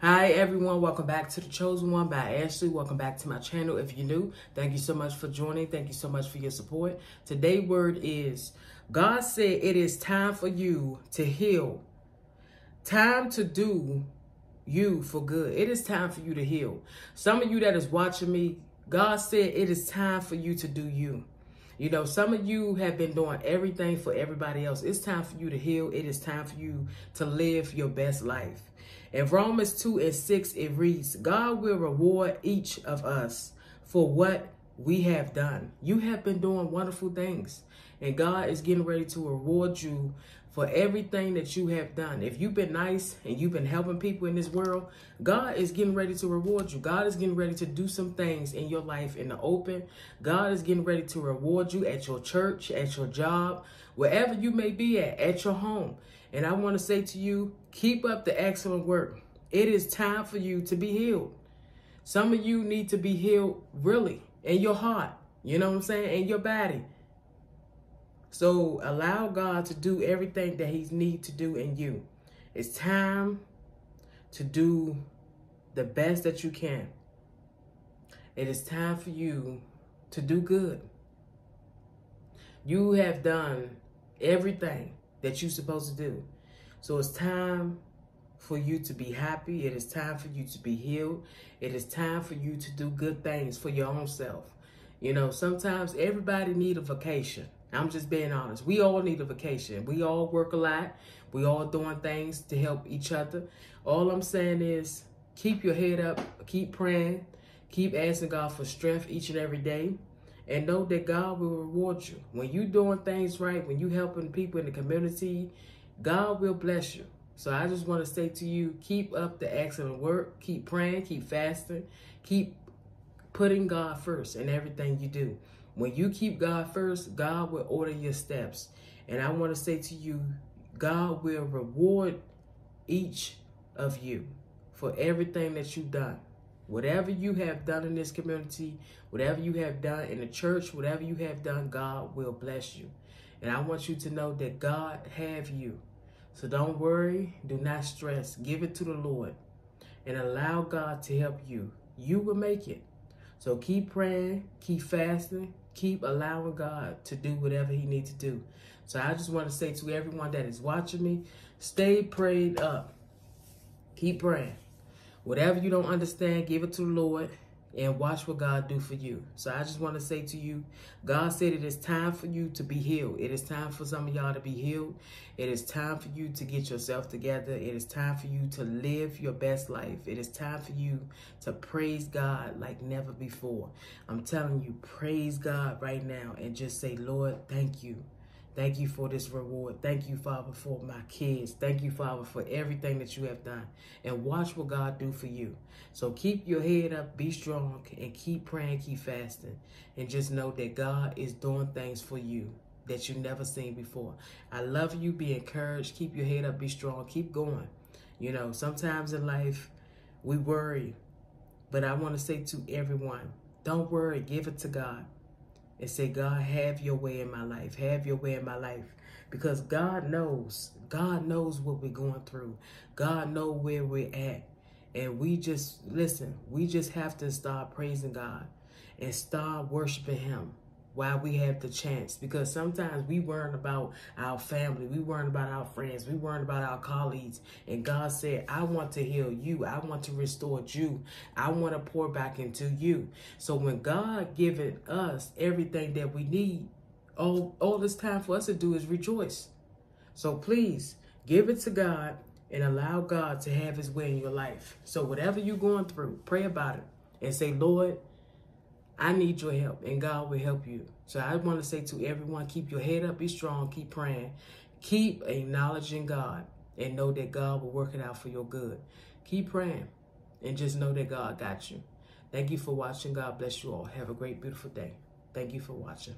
Hi everyone, welcome back to The Chosen One by Ashley. Welcome back to my channel. If you're new, thank you so much for joining. Thank you so much for your support. Today's word is, God said it is time for you to heal. Time to do you for good. It is time for you to heal. Some of you that is watching me, God said it is time for you to do you. You know, some of you have been doing everything for everybody else. It's time for you to heal. It is time for you to live your best life. In Romans 2 and 6, it reads, God will reward each of us for what we have done. You have been doing wonderful things, and God is getting ready to reward you for everything that you have done. If you've been nice and you've been helping people in this world, God is getting ready to reward you. God is getting ready to do some things in your life in the open. God is getting ready to reward you at your church, at your job, wherever you may be at, at your home. And I want to say to you, keep up the excellent work. It is time for you to be healed. Some of you need to be healed really in your heart. You know what I'm saying? In your body. So allow God to do everything that he needs to do in you. It's time to do the best that you can. It is time for you to do good. You have done everything that you're supposed to do. So it's time for you to be happy. It is time for you to be healed. It is time for you to do good things for your own self. You know, sometimes everybody need a vacation. I'm just being honest. We all need a vacation. We all work a lot. We all doing things to help each other. All I'm saying is keep your head up, keep praying, keep asking God for strength each and every day and know that God will reward you. When you doing things right, when you helping people in the community, God will bless you. So I just want to say to you, keep up the excellent work. Keep praying, keep fasting, keep putting God first in everything you do. When you keep God first, God will order your steps. And I want to say to you, God will reward each of you for everything that you've done. Whatever you have done in this community, whatever you have done in the church, whatever you have done, God will bless you. And I want you to know that God have you. So don't worry, do not stress. Give it to the Lord and allow God to help you. You will make it. So keep praying, keep fasting, keep allowing God to do whatever he needs to do. So I just want to say to everyone that is watching me, stay prayed up. Keep praying. Whatever you don't understand, give it to the Lord and watch what God do for you. So I just want to say to you, God said it is time for you to be healed. It is time for some of y'all to be healed. It is time for you to get yourself together. It is time for you to live your best life. It is time for you to praise God like never before. I'm telling you, praise God right now and just say, Lord, thank you. Thank you for this reward. Thank you, Father, for my kids. Thank you, Father, for everything that you have done. And watch what God do for you. So keep your head up, be strong, and keep praying, keep fasting. And just know that God is doing things for you that you never seen before. I love you. Be encouraged. Keep your head up, be strong. Keep going. You know, sometimes in life, we worry. But I want to say to everyone, don't worry. Give it to God and say, God, have your way in my life. Have your way in my life. Because God knows. God knows what we're going through. God know where we're at. And we just, listen, we just have to start praising God and start worshiping him while we have the chance. Because sometimes we worry about our family we worry about our friends we worry about our colleagues. And god said i want to heal you. I want to restore you. I want to pour back into you. So when god given us everything that we need all all this time for us to do is rejoice. So please give it to god and allow god to have his way in your life. So whatever you're going through pray about it and say lord I need your help and God will help you. So I want to say to everyone, keep your head up, be strong, keep praying, keep acknowledging God and know that God will work it out for your good. Keep praying and just know that God got you. Thank you for watching. God bless you all. Have a great, beautiful day. Thank you for watching.